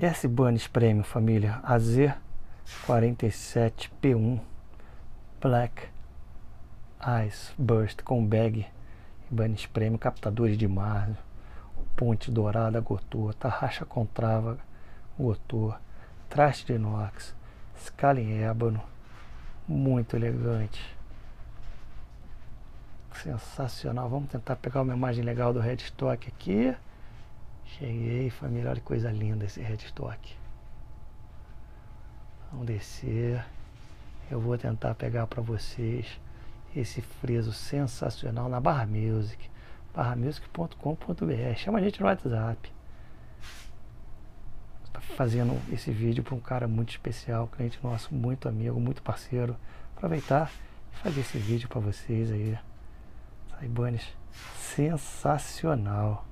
S-Bunnies Premium, família. AZ47P1 Black Ice Burst com bag. Bunnies Premium, captadores de mar. Ponte dourada, gotor. Tarraxa com trava, gotor. Traste de inox. Escala em ébano. Muito elegante. Sensacional. Vamos tentar pegar uma imagem legal do headstock aqui. Cheguei, família. Olha que coisa linda esse headstock. Vamos descer. Eu vou tentar pegar para vocês esse freso sensacional na Barra Music. barramusic.com.br. Chama a gente no WhatsApp. Está fazendo esse vídeo para um cara muito especial, cliente nosso, muito amigo, muito parceiro. Aproveitar e fazer esse vídeo para vocês aí. Saibanes sensacional.